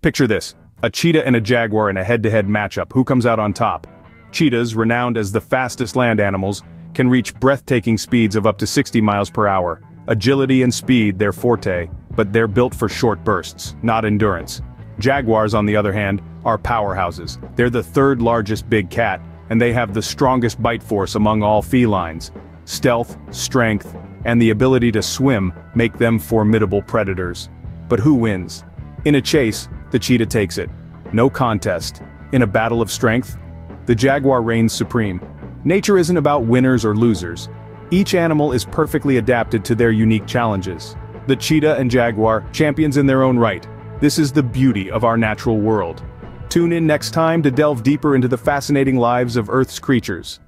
Picture this, a cheetah and a jaguar in a head-to-head matchup, who comes out on top? Cheetahs, renowned as the fastest land animals, can reach breathtaking speeds of up to 60 miles per hour. Agility and speed their forte, but they're built for short bursts, not endurance. Jaguars, on the other hand, are powerhouses. They're the third largest big cat, and they have the strongest bite force among all felines. Stealth, strength, and the ability to swim make them formidable predators. But who wins? In a chase, the cheetah takes it. No contest. In a battle of strength, the jaguar reigns supreme. Nature isn't about winners or losers. Each animal is perfectly adapted to their unique challenges. The cheetah and jaguar, champions in their own right. This is the beauty of our natural world. Tune in next time to delve deeper into the fascinating lives of Earth's creatures.